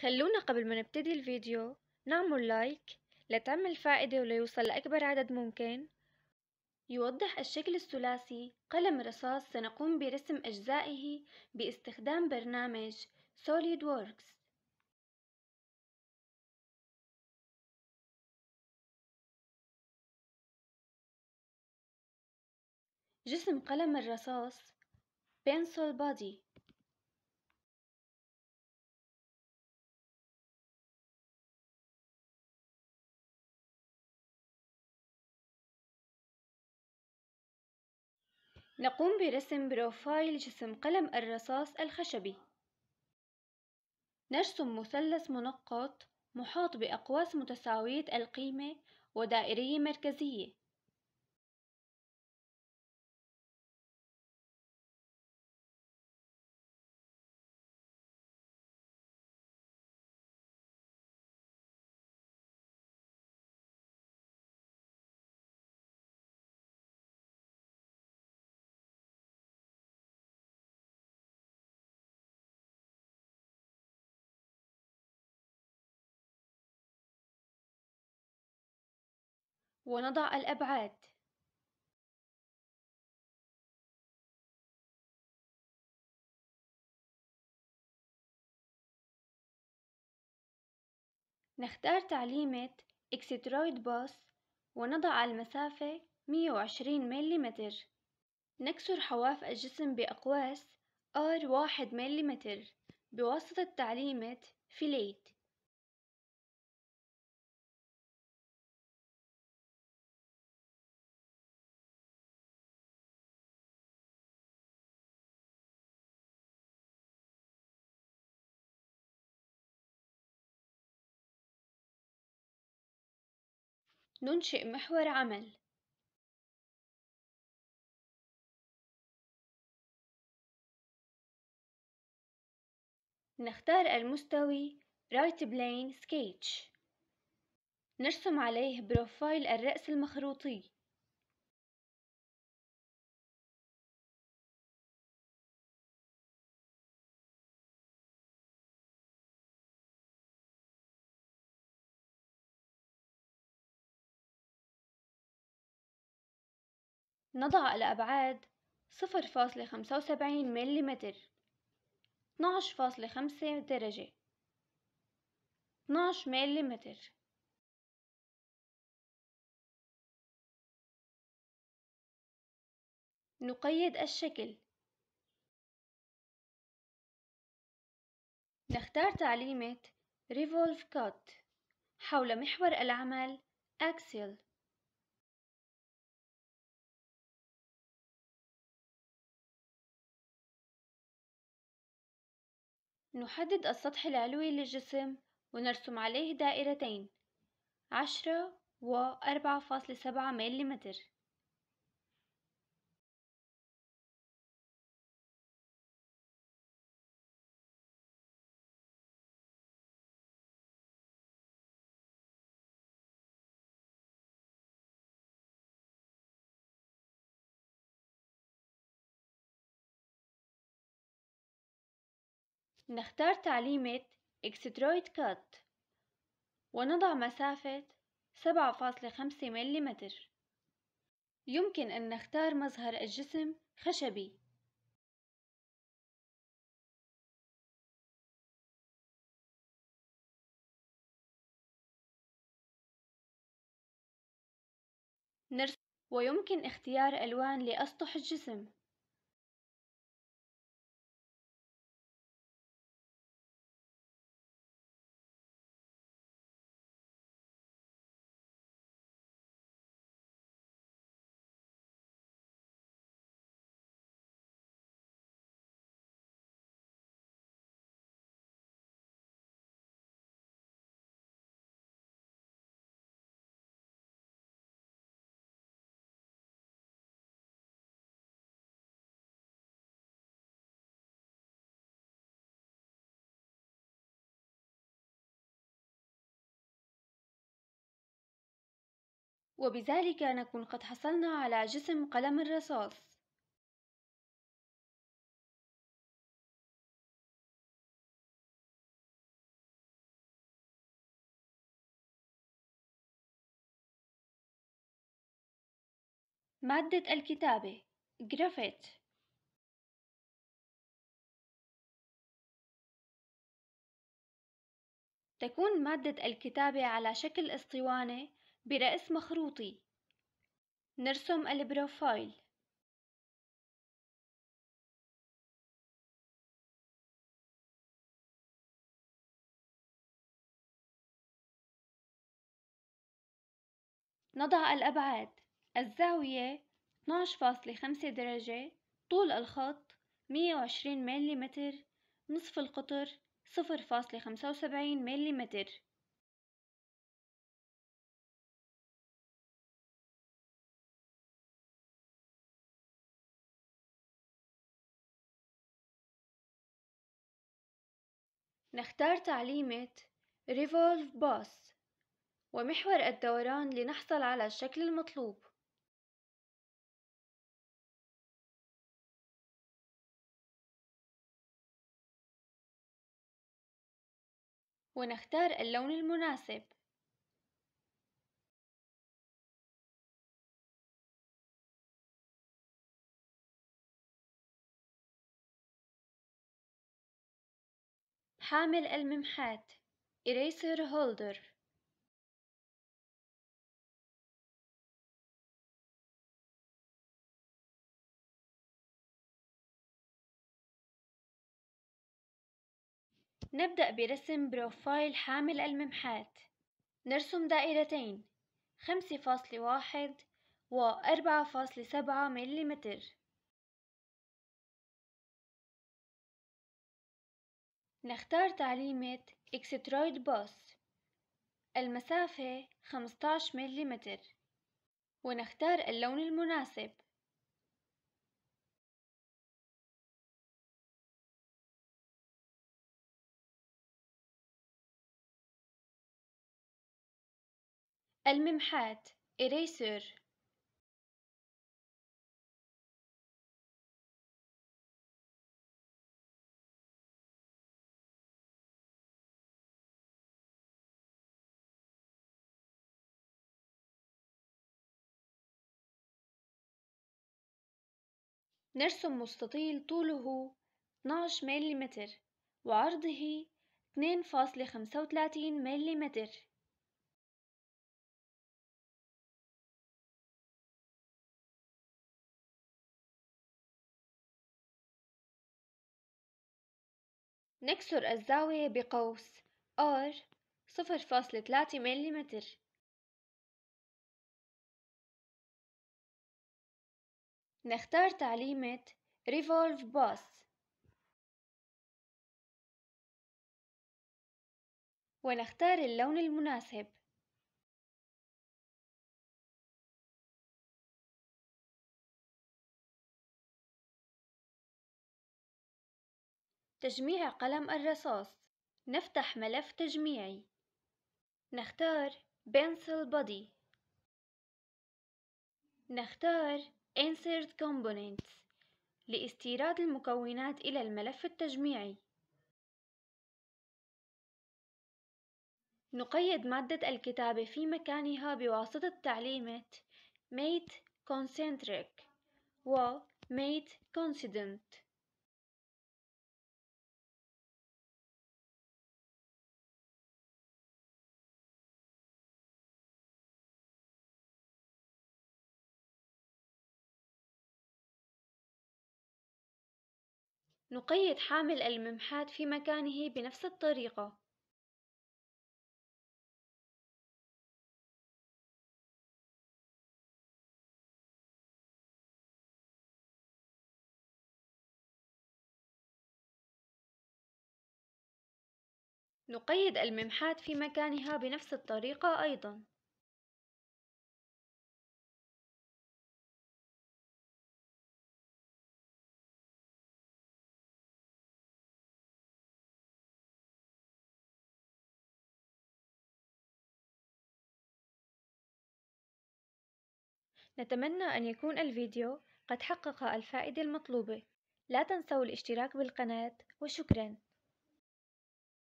خلونا قبل ما نبتدي الفيديو نعمل لايك لتعمل فائدة وليوصل لأكبر عدد ممكن. يوضح الشكل الثلاثي قلم رصاص سنقوم برسم أجزائه باستخدام برنامج SolidWorks. جسم قلم الرصاص Pencil Body. نقوم برسم بروفايل جسم قلم الرصاص الخشبي. نرسم مثلث منقط محاط بأقواس متساوية القيمة ودائرية مركزية. ونضع الأبعاد. نختار تعليمة إكسترويد باس ونضع المسافة 120 ملم نكسر حواف الجسم بأقواس R واحد ملم بواسطة تعليمة فيليت. ننشئ محور عمل. نختار المستوي Right Plane Sketch. نرسم عليه بروفايل الرأس المخروطي. نضع الأبعاد صفر فاصلة خمسة وسبعين ملم اثناش فاصلة خمسة درجة. اثناش ملم نقيد الشكل. نختار تعليمة Revolve Cut حول محور العمل Axial. نحدد السطح العلوي للجسم ونرسم عليه دائرتين عشرة و أربعة فاصلة سبعة ملم نختار تعليمة Extrude Cut ونضع مسافة سبعة فاصلة خمسة ملم يمكن أن نختار مظهر الجسم خشبي. ويمكن اختيار ألوان لأسطح الجسم. وبذلك نكون قد حصلنا على جسم قلم الرصاص. مادة الكتابة جرافيت. تكون مادة الكتابة على شكل اسطوانة برأس مخروطي. نرسم البروفايل. نضع الأبعاد. الزاوية 12.5 درجة طول الخط 120 ملم نصف القطر 0.75 ملم نختار تعليمة Revolve Boss ومحور الدوران لنحصل على الشكل المطلوب. ونختار اللون المناسب. حامل الممحات. Eraser Holder نبدأ برسم بروفايل حامل الممحات. نرسم دائرتين خمسة فاصلة واحد وأربعة فاصلة سبعة مليمتر. نختار تعليمة إكسترويد بوس المسافة خمستاش مليمتر. ونختار اللون المناسب. الممحات eraser. نرسم مستطيل طوله 12 ملم وعرضه 2.35 ملم نكسر الزاوية بقوس R صفر فاصلة ثلاثة ملم نختار تعليمة Revolve Boss ونختار اللون المناسب. تجميع قلم الرصاص. نفتح ملف تجميعي. نختار Pencil Body. نختار Insert Components لاستيراد المكونات إلى الملف التجميعي. نقيد مادة الكتابة في مكانها بواسطة تعليمة Mate Concentric و Mate Coincident نقيد حامل الممحات في مكانه بنفس الطريقة. نقيد الممحات في مكانها بنفس الطريقة أيضا. نتمنى أن يكون الفيديو قد حقق الفائدة المطلوبة. لا تنسوا الاشتراك بالقناة وشكرا.